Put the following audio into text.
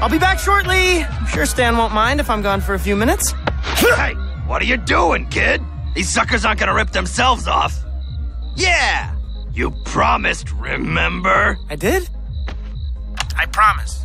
I'll be back shortly. I'm sure Stan won't mind if I'm gone for a few minutes. Hey, what are you doing, kid? These suckers aren't gonna rip themselves off. Yeah! You promised, remember? I did? I promise.